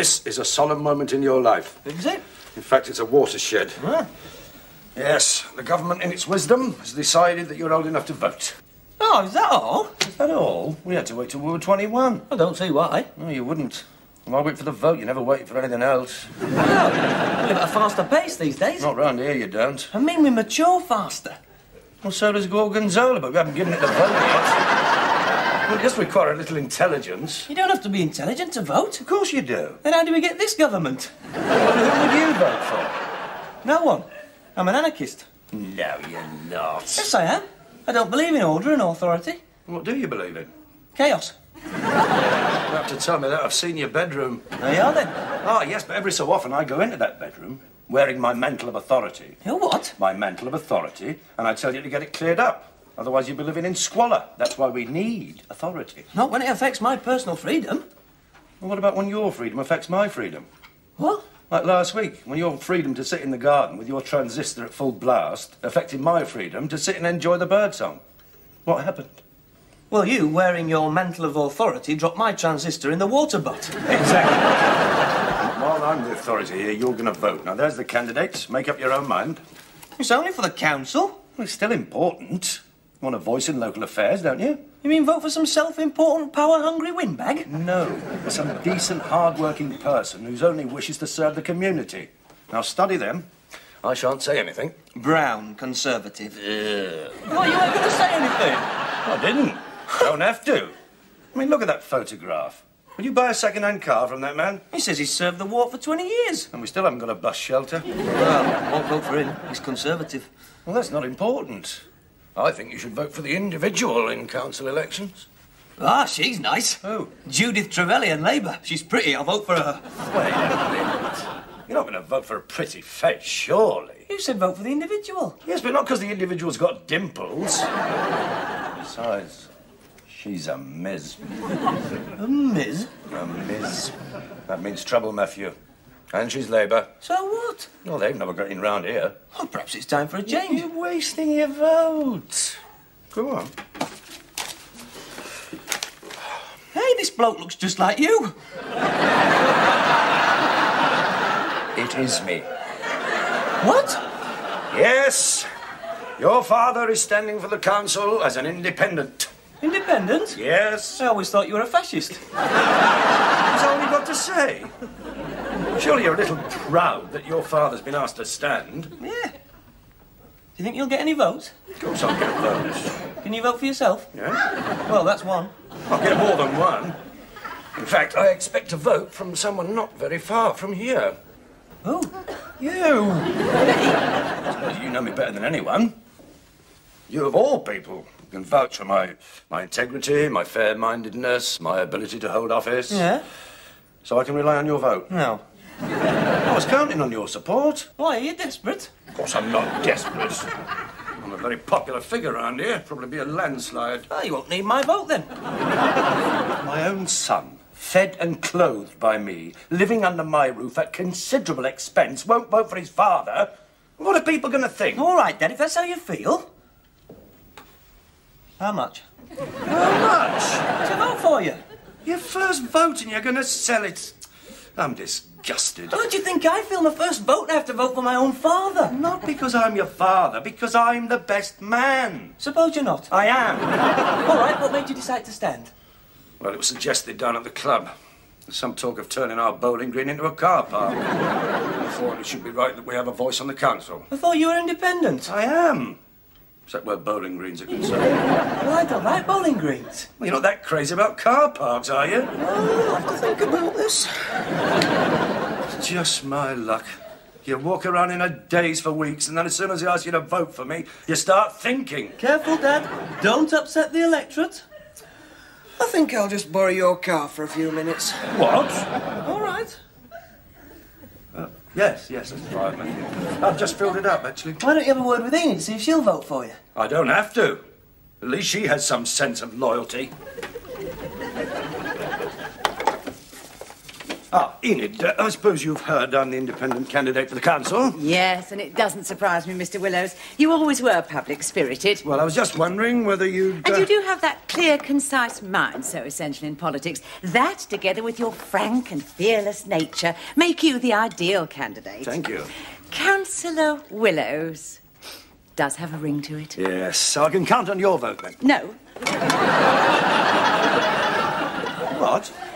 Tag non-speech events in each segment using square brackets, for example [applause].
This? Is a solemn moment in your life. Is it? In fact, it's a watershed. Ah. Yes, the government, in its wisdom, has decided that you're old enough to vote. Oh, is that all? Is that all? We had to wait till we were 21. I don't see why. No, you wouldn't. Why wait for the vote? You never waited for anything else. We live at a faster pace these days. Not round here, you don't. I mean, we mature faster. Well, so does Gorgonzola, but we haven't given it the vote yet. Well, it does require a little intelligence. You don't have to be intelligent to vote. Of course you do. Then how do we get this government? Well, who would you vote for? No one. I'm an anarchist. No, you're not. Yes, I am. I don't believe in order and authority. What do you believe in? Chaos. You have to tell me that. I've seen your bedroom. There you are then. Ah, yes, but every so often I go into that bedroom wearing my mantle of authority. You what? My mantle of authority, and I tell you to get it cleared up. Otherwise, you'll be living in squalor. That's why we need authority. Not when it affects my personal freedom. Well, what about when your freedom affects my freedom? What? Like last week, when your freedom to sit in the garden with your transistor at full blast affected my freedom to sit and enjoy the birdsong. What happened? Well, you, wearing your mantle of authority, dropped my transistor in the water butt. [laughs] Exactly. While I'm the authority here, you're going to vote. Now, there's the candidates. Make up your own mind. It's only for the council. Well, it's still important. You want a voice in local affairs, don't you? You mean vote for some self-important, power-hungry windbag? No. Some decent, hard-working person whose only wish is to serve the community. Now, study them. I shan't say anything. Brown, conservative. Uh. What, you ain't going to say anything? I didn't. Don't have to. I mean, look at that photograph. Would you buy a second-hand car from that man? He says he's served the war for 20 years. And we still haven't got a bus shelter. Well, won't vote for him. He's conservative. Well, that's not important. I think you should vote for the individual in council elections. Ah, she's nice. Who? Judith Trevelyan, Labour. She's pretty. I'll vote for her. Wait a minute. You're not going to vote for a pretty face, surely. You said vote for the individual. Yes, but not because the individual's got dimples. Besides, she's a Ms. A Ms. A Ms. That means trouble, Matthew. And she's Labour. So what? Well, they've never got in round here. Well, perhaps it's time for a change. You're wasting your vote. Go on. Hey, this bloke looks just like you. It is me. What? Yes. Your father is standing for the council as an independent. Independent? Yes. I always thought you were a fascist. That's all you've got to say. Surely you're a little proud that your father's been asked to stand. Yeah. Do you think you'll get any votes? Of course I'll get votes. Can you vote for yourself? Yeah? Well, that's one. I'll get more than one. In fact, I expect a vote from someone not very far from here. Who? You. [laughs] You know me better than anyone. You of all people can vouch for my, my integrity, my fair-mindedness, my ability to hold office. Yeah? So I can rely on your vote. No. I was counting on your support. Why, are you desperate? Of course, I'm not desperate. I'm a very popular figure around here. Probably be a landslide. Well, you won't need my vote then. My own son, fed and clothed by me, living under my roof at considerable expense, won't vote for his father. What are people going to think? All right, then, if that's how you feel. How much? How much? To vote for you. Your first vote and you're going to sell it. I'm disgusted. Don't you think I feel my first vote and I have to vote for my own father? Not because I'm your father, because I'm the best man. Suppose you're not. I am. All right, what made you decide to stand? Well, it was suggested down at the club. There's some talk of turning our bowling green into a car park. I thought it should be right that we have a voice on the council. I thought you were independent. I am. Except where bowling greens are concerned. Well, I don't like bowling greens. Well, you're not that crazy about car parks, are you? Oh, I'll have to think about this. Just my luck. You walk around in a daze for weeks, and then as soon as he asks you to vote for me, you start thinking. Careful, Dad. Don't upset the electorate. I think I'll just borrow your car for a few minutes. What? All right. Uh, yes, yes, that's right, Matthew. I've just filled it up, actually. Why don't you have a word with Enid to see if she'll vote for you? I don't have to. At least she has some sense of loyalty. Ah, Enid, uh, I suppose you've heard I'm the independent candidate for the council. Yes, and it doesn't surprise me, Mr. Willows. You always were public spirited. Well, I was just wondering whether you'd. And uh, you do have that clear, concise mind so essential in politics. That, together with your frank and fearless nature, make you the ideal candidate. Thank you. Councillor Willows does have a ring to it. Yes, so I can count on your vote then. No?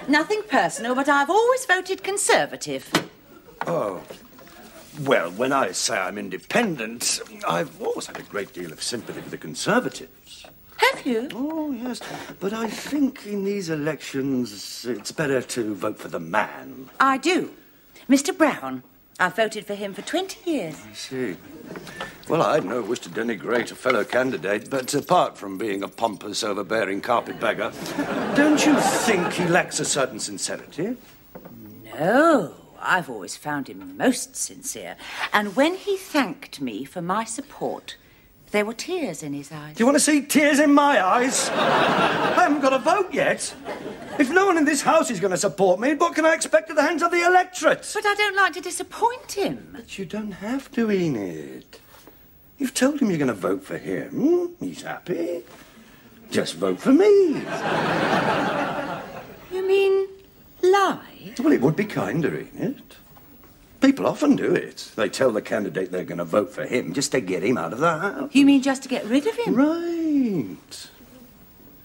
Nothing personal, but I've always voted Conservative. Oh. Well, when I say I'm independent, I've always had a great deal of sympathy for the Conservatives. Have you? Oh, yes. But I think in these elections, it's better to vote for the man. I do. Mr. Brown. I've voted for him for 20 years. I see. Well, I had no wish to denigrate a fellow candidate, but apart from being a pompous, overbearing carpetbagger, [laughs] don't you think he lacks a certain sincerity? No, I've always found him most sincere. And when he thanked me for my support, there were tears in his eyes. Do you want to see tears in my eyes? I haven't got a vote yet. If no one in this house is going to support me, what can I expect at the hands of the electorate? But I don't like to disappoint him. But you don't have to, Enid. You've told him you're going to vote for him. He's happy. Just vote for me. You mean lie? Well, it would be kinder, Enid. People often do it. They tell the candidate they're going to vote for him just to get him out of the house. You mean just to get rid of him? Right.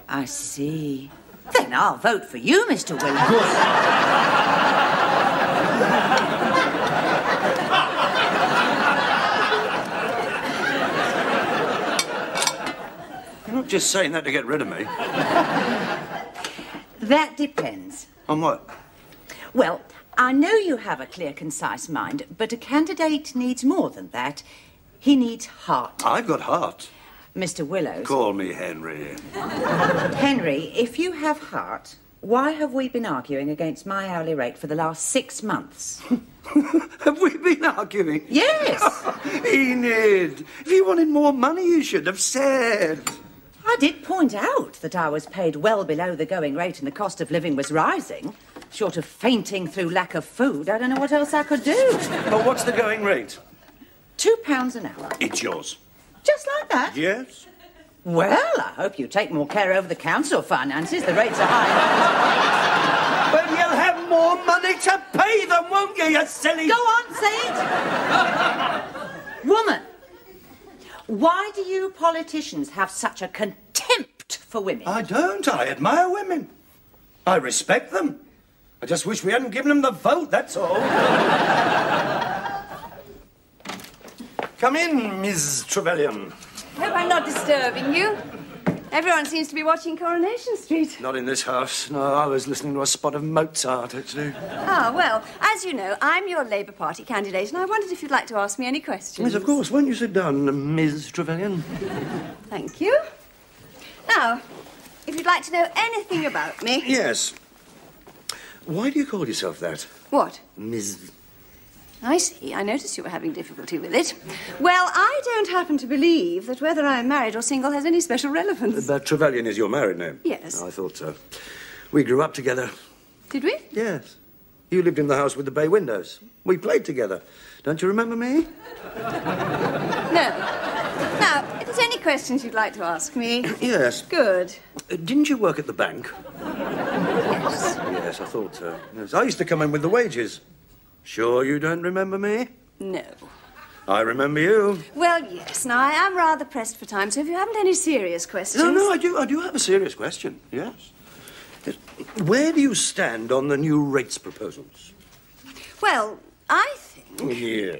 I see. Then I'll vote for you, Mr. Willows. You're not just saying that to get rid of me. That depends. On what? Well, I know you have a clear, concise mind, but a candidate needs more than that. He needs heart. I've got heart. Mr. Willows. Call me Henry. [laughs] Henry, if you have heart, why have we been arguing against my hourly rate for the last six months? [laughs] Have we been arguing? Yes. [laughs] Enid, if you wanted more money, you should have said. I did point out that I was paid well below the going rate and the cost of living was rising. Short of fainting through lack of food, I don't know what else I could do. But what's the going rate? Two pounds an hour. It's yours. Just like that? Yes? Well, I hope you take more care over the council finances. The rates are high. Well, you'll have more money to pay them, won't you, you silly... Go on, say it. Woman, why do you politicians have such a contempt for women? I don't. I admire women. I respect them. I just wish we hadn't given them the vote, that's all. Come in, Miss Trevelyan. Hope I'm not disturbing you. Everyone seems to be watching Coronation Street. Not in this house. No, I was listening to a spot of Mozart, actually. Ah, well, as you know, I'm your Labour Party candidate, and I wondered if you'd like to ask me any questions. Yes, of course. Won't you sit down, Miss Trevelyan? Thank you. Now, if you'd like to know anything about me. Yes. Why do you call yourself that? What? Ms. I see. I noticed you were having difficulty with it. Well, I don't happen to believe that whether I'm married or single has any special relevance. But Trevelyan is your married name? Yes. I thought so. We grew up together. Did we? Yes. You lived in the house with the bay windows. We played together. Don't you remember me? No. Now, if there's any questions you'd like to ask me. Yes. Good. Uh, didn't you work at the bank? Yes. Yes, I thought so. Yes. I used to come in with the wages. Sure you don't remember me? No. I remember you. Well, yes. Now, I am rather pressed for time, so if you haven't any serious questions. No, no, I do. I do have a serious question. Yes. Yes. Where do you stand on the new rates proposals? Well, I think Yes.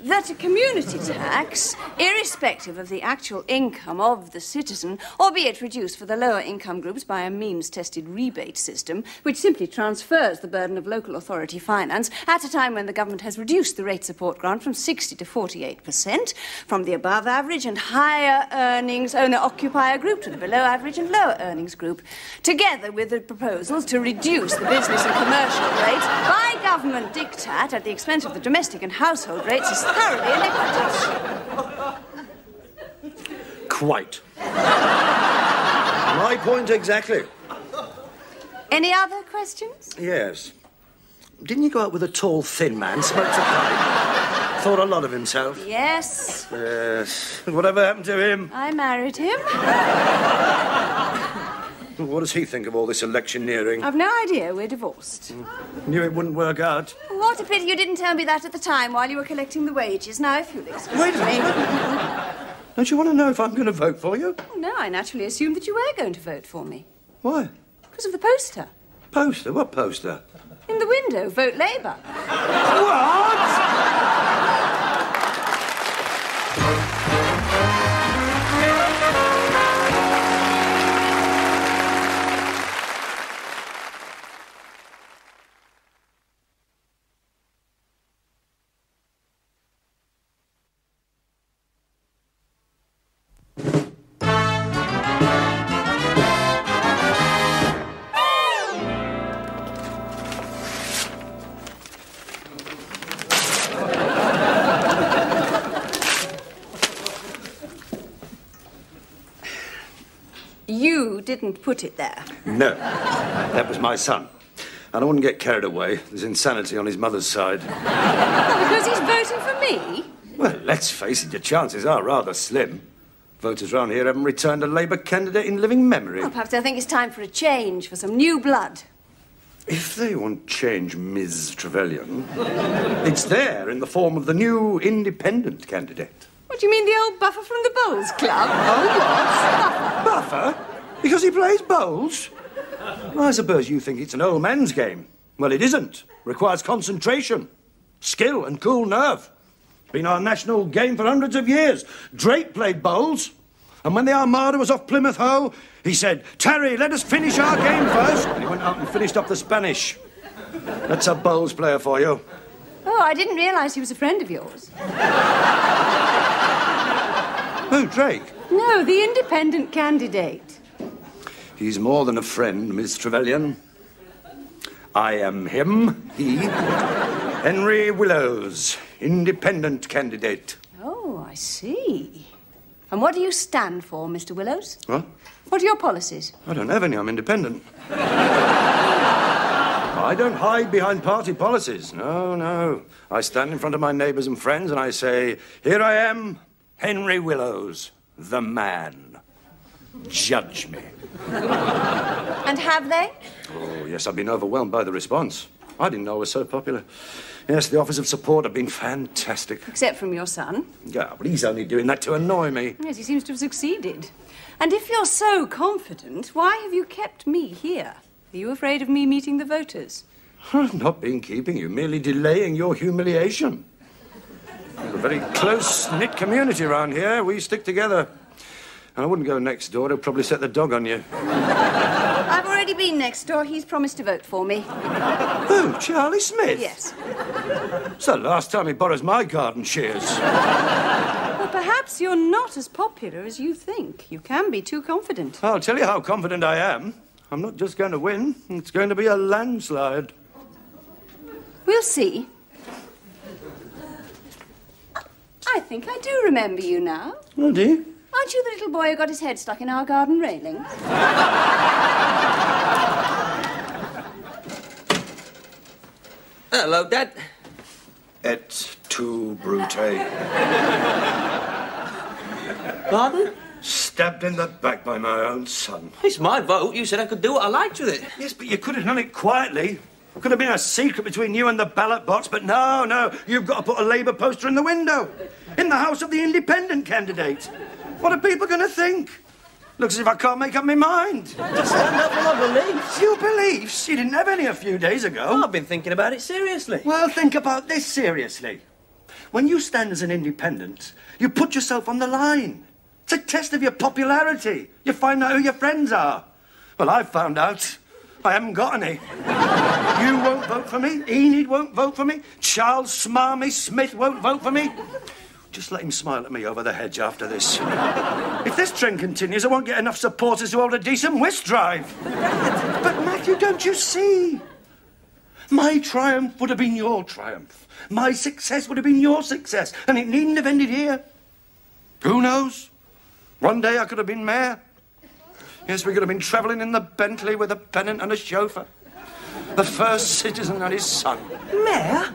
That a community tax, irrespective of the actual income of the citizen, albeit reduced for the lower income groups by a means tested rebate system, which simply transfers the burden of local authority finance at a time when the government has reduced the rate support grant from 60 to 48%, from the above average and higher earnings owner occupier group to the below average and lower earnings group, together with the proposals to reduce the business and commercial rates by government diktat at the expense of the domestic and household rates thoroughly iniquitous. Quite. My point exactly. Any other questions? Yes. didn't you go out with a tall, thin man, smoked a pipe, thought a lot of himself? Yes, Yes. Whatever happened to him? I married him. What does he think of all this electioneering? I've no idea we're divorced. Mm. Knew it wouldn't work out. What a pity you didn't tell me that at the time while you were collecting the wages. Now, if you'll excuse Wait a me. minute. Don't you want to know if I'm going to vote for you? Oh, no, I naturally assumed that you were going to vote for me. Why? Because of the poster. Poster? What poster? In the window, vote Labour. What? Didn't put it there. No. That was my son. And I wouldn't get carried away. There's insanity on his mother's side. Oh, because he's voting for me? Well, let's face it, your chances are rather slim. Voters round here haven't returned a Labour candidate in living memory. Well, perhaps I think it's time for a change, for some new blood. If they want change, Ms. Trevelyan, it's there in the form of the new independent candidate. What do you mean, the old buffer from the Bowls Club? Oh, what? Buffer? Because he plays bowls? I suppose you think it's an old man's game. Well, it isn't. Requires concentration, skill, and cool nerve. Been our national game for hundreds of years. Drake played bowls. And when the Armada was off Plymouth Hoe, he said, Terry, let us finish our game first. And he went out and finished off the Spanish. That's a bowls player for you. Oh, I didn't realise he was a friend of yours. Who, Drake? No, the independent candidate. He's more than a friend, Miss Trevelyan. I am him, he, Henry Willows, independent candidate. Oh, I see. And what do you stand for, Mr. Willows? What? What are your policies? I don't have any, I'm independent. I don't hide behind party policies. No, no. I stand in front of my neighbours and friends and I say, Here I am, Henry Willows, the man. Judge me. And have they? Oh, yes, I've been overwhelmed by the response. I didn't know I was so popular. Yes, the offers of support have been fantastic. Except from your son. Yeah, but he's only doing that to annoy me. Yes, he seems to have succeeded. And if you're so confident, why have you kept me here? Are you afraid of me meeting the voters? I've not been keeping you, merely delaying your humiliation. We're a very close knit community around here. We stick together. And I wouldn't go next door, they'll probably set the dog on you. I've already been next door. He's promised to vote for me. Who, Charlie Smith? Yes. It's the last time he borrows my garden shears. Well, perhaps you're not as popular as you think. You can be too confident. I'll tell you how confident I am. I'm not just going to win, it's going to be a landslide. We'll see. I think I do remember you now. Oh, do you? Aren't you the little boy who got his head stuck in our garden railing? Hello, Dad. Et tu, Brute. Pardon? Stabbed in the back by my own son. It's my vote. You said I could do what I liked with it. Yes, but you could have done it quietly. It could have been a secret between you and the ballot box, but no, no. You've got to put a Labour poster in the window. In the house of the independent candidate. What are people going to think? Looks as if I can't make up my mind. Just stand up for my beliefs. Your beliefs? You didn't have any a few days ago. I've been thinking about it seriously. Well, think about this seriously. When you stand as an independent, you put yourself on the line. It's a test of your popularity. You find out who your friends are. Well, I've found out. I haven't got any. [laughs] You won't vote for me. Enid won't vote for me. Charles Smarmy Smith won't vote for me. Just let him smile at me over the hedge after this. If this trend continues, I won't get enough supporters to hold a decent whist drive. But, Matthew, don't you see? My triumph would have been your triumph. My success would have been your success. And it needn't have ended here. Who knows? One day I could have been mayor. Yes, we could have been travelling in the Bentley with a pennant and a chauffeur. The first citizen and his son. Mayor?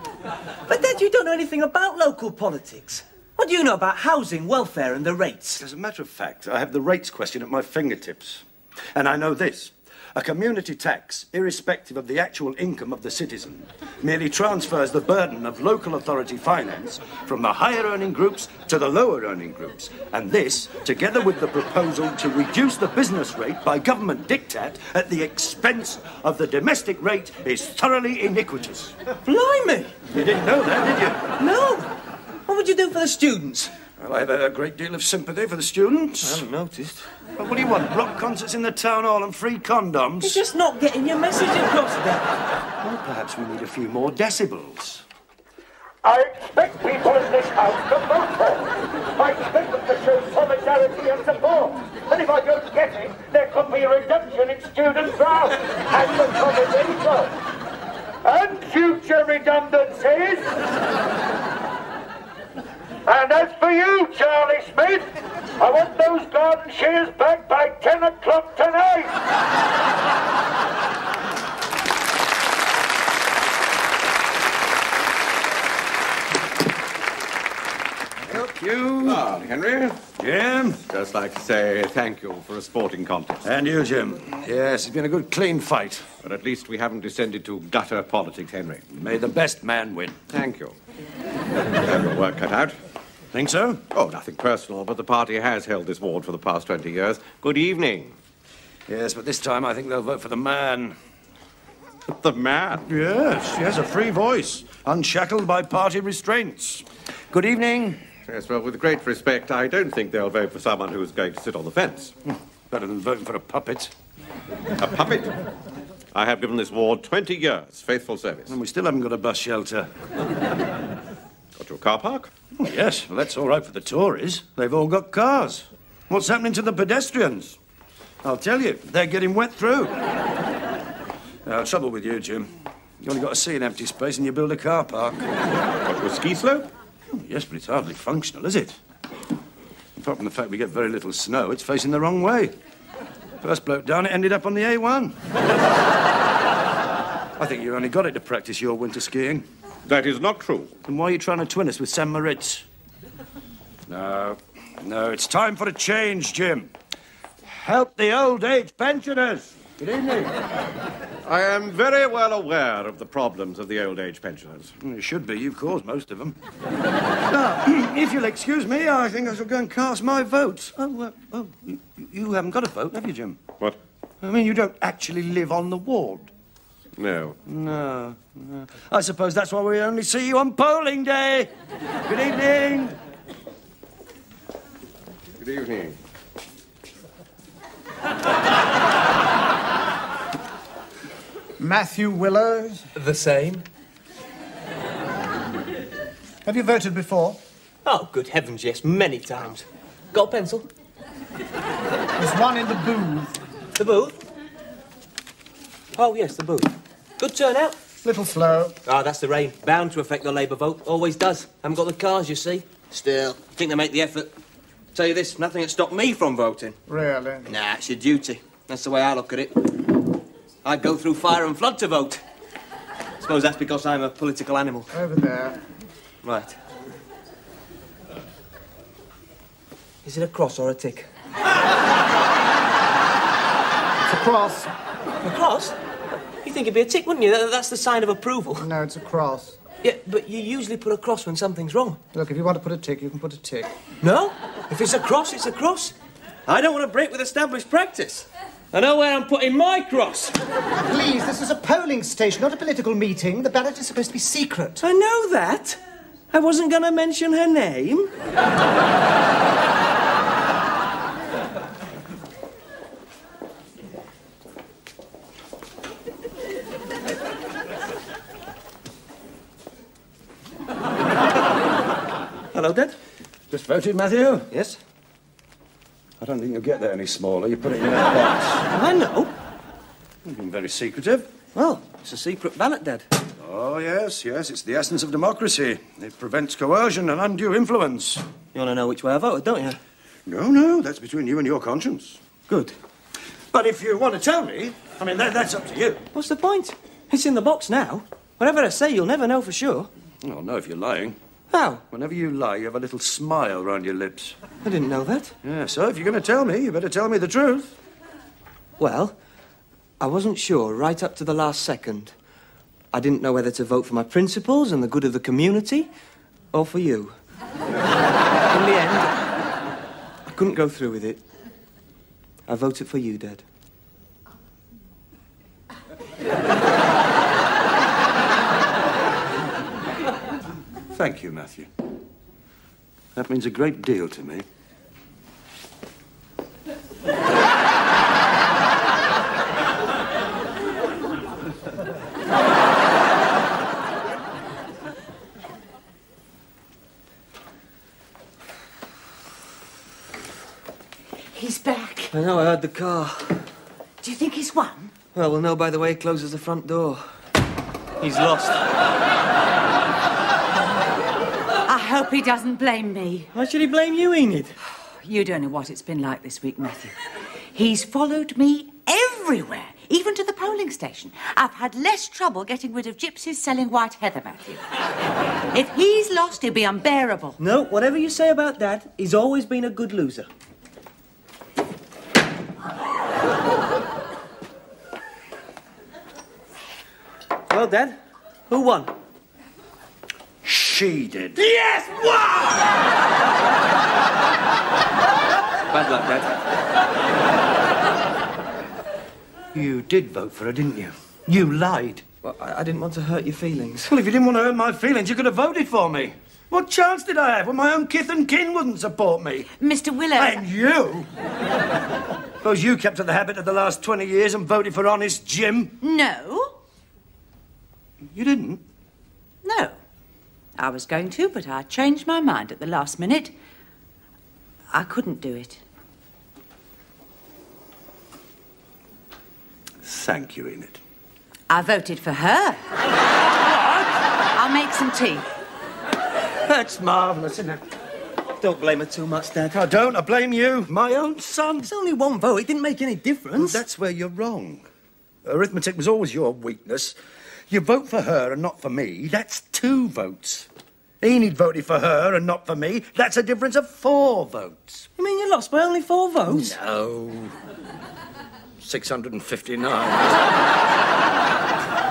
But, Dad, you don't know anything about local politics. What do you know about housing, welfare, and the rates? As a matter of fact, I have the rates question at my fingertips. And I know this. A community tax, irrespective of the actual income of the citizen, merely transfers the burden of local authority finance from the higher earning groups to the lower earning groups. And this, together with the proposal to reduce the business rate by government diktat at the expense of the domestic rate, is thoroughly iniquitous. Blimey! You didn't know that, did you? No! What would you do for the students? Well, I have a great deal of sympathy for the students. I haven't noticed. Well, what do you want? Rock concerts in the town hall and free condoms? You're just not getting your message across, there. Well, perhaps we need a few more decibels. I expect people in this house to vote for. I expect them to show solidarity and support. And if I don't get it, there could be a reduction in student grants and the accommodation. And future redundancies. And as for you, Charlie Smith, I want those garden shears back by 10 o'clock tonight. Thank you. Ah, Henry. Jim. Just like to say thank you for a sporting contest. And you, Jim. Yes, it's been a good, clean fight. But at least we haven't descended to gutter politics, Henry. May the best man win. Thank you. You have your work cut out. Think so? Oh, nothing personal, but the party has held this ward for the past 20 years. Good evening. Yes, but this time I think they'll vote for the man. The man. Yes, he has a free voice, unshackled by party restraints. Good evening. Yes, well, with great respect, I don't think they'll vote for someone who's going to sit on the fence. Hmm, better than voting for a puppet. A puppet. I have given this ward 20 years, faithful service. And we still haven't got a bus shelter. Car park? Oh, yes, well, that's all right for the Tories. They've all got cars. What's happening to the pedestrians? I'll tell you, they're getting wet through. Uh, trouble with you, Jim. You only got to see an empty space and you build a car park. Got your ski slope? Yes, but it's hardly functional, is it? Apart from the fact we get very little snow, it's facing the wrong way. First bloke down, it ended up on the A1. [laughs] I think you only got it to practice your winter skiing. That is not true. Then why are you trying to twin us with St. Moritz? No, no, it's time for a change, Jim. Help the old age pensioners. Good evening. I am very well aware of the problems of the old age pensioners. Well, You should be. You've caused most of them. now, [clears throat] if you'll excuse me, I think I shall go and cast my vote. Oh, uh, oh you, you haven't got a vote, have you, Jim? What? I mean, you don't actually live on the ward. No. No, no. I suppose that's why we only see you on polling day. Good evening. Good evening. Matthew Willows. The same. Have you voted before? Oh, good heavens, yes, many times. Got a pencil? There's one in the booth. The booth? Oh, yes, the booth. Good turnout. Little slow. Ah, that's the rain. Bound to affect the Labour vote. Always does. Haven't got the cars, you see. Still, think they make the effort. Tell you this, nothing that stopped me from voting. Really? Nah, it's your duty. That's the way I look at it. I'd go through fire and flood to vote. Suppose that's because I'm a political animal. Over there. Right. Is it a cross or a tick? It's a cross. A cross? Think it'd be a tick, wouldn't you? That's the sign of approval. No, it's a cross. Yeah, but you usually put a cross when something's wrong. Look, if you want to put a tick, you can put a tick. No? If it's a cross, it's a cross. I don't want to break with established practice. I know where I'm putting my cross. Please, this is a polling station, not a political meeting. The ballot is supposed to be secret. I know that. I wasn't going to mention her name. Hello, Dad. Just voted, Matthew? Yes? I don't think you'll get there any smaller. You put it in that [laughs] box. I know. You've been very secretive. Well, it's a secret ballot, Dad. Oh, yes, yes. It's the essence of democracy. It prevents coercion and undue influence. You want to know which way I voted, don't you? No, no, that's between you and your conscience. Good. But if you want to tell me, I mean, that, that's up to you. What's the point? It's in the box now. Whatever I say, you'll never know for sure. I'll know if you're lying. How? Whenever you lie, you have a little smile round your lips. I didn't know that. Yeah, so if you're going to tell me, you better tell me the truth. Well, I wasn't sure right up to the last second. I didn't know whether to vote for my principles and the good of the community or for you. [laughs] In the end, I couldn't go through with it. I voted for you, Dad. [laughs] Thank you, Matthew. That means a great deal to me. He's back. I know, I heard the car. Do you think he's won? Well, we'll know by the way he closes the front door. He's lost. I hope he doesn't blame me. Why should he blame you, Enid? [sighs] You don't know what it's been like this week, Matthew. He's followed me everywhere, even to the polling station. I've had less trouble getting rid of gypsies selling white heather, Matthew. [laughs] if he's lost, he'll be unbearable. No, whatever you say about Dad, he's always been a good loser. well, Dad, who won? She did. Yes! Bad luck, Dad. You did vote for her, didn't you? You lied. Well, I, I didn't want to hurt your feelings. Well, if you didn't want to hurt my feelings, you could have voted for me. What chance did I have when my own kith and kin wouldn't support me? Mr. Willows. And you? Suppose you kept to the habit of the last 20 years and voted for honest Jim? No. You didn't? No. I was going to, but I changed my mind at the last minute. I couldn't do it. Thank you, Enid. I voted for her. I'll make some tea. That's marvellous, isn't it? Don't blame her too much, Dad. I don't. I blame you, my own son. It's only one vote. It didn't make any Well, difference. that's where you're wrong. Arithmetic was always your weakness. You vote for her and not for me. That's two votes. Enid voted for her and not for me. That's a difference of four votes. You mean you lost by only four votes? No. 659.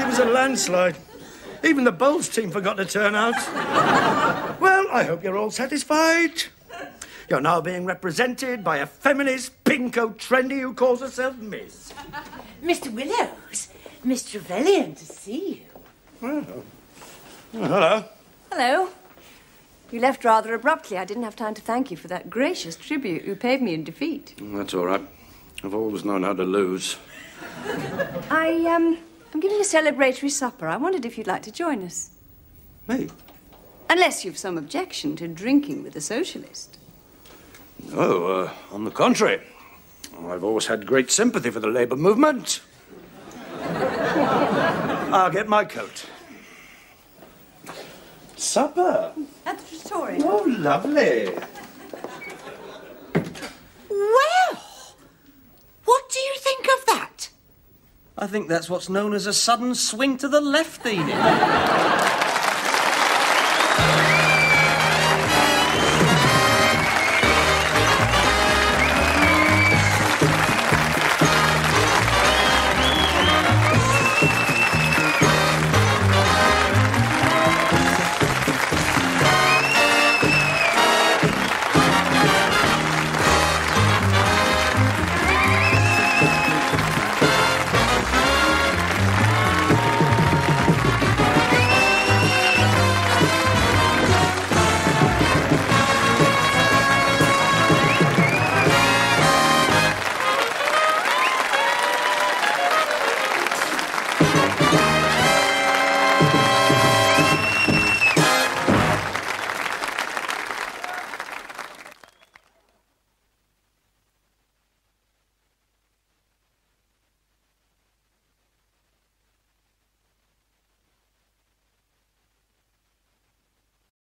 it was a landslide. Even the Bowls team forgot to turn out. well, I hope you're all satisfied. You're now being represented by a feminist, pinko trendy who calls herself Miss. Mr. Willows, Miss Trevelyan to see you. Hello. Hello. You left rather abruptly. I didn't have time to thank you for that gracious tribute you paid me in defeat. That's all right. I've always known how to lose. I, um, I'm giving a celebratory supper. I wondered if you'd like to join us. Me? Unless you've some objection to drinking with a socialist. Oh, uh, on the contrary. I've always had great sympathy for the Labour movement. I'll get my coat. Supper? At the Trattoria. Oh, lovely. Well, what do you think of that? I think that's what's known as a sudden swing to the left, Enid.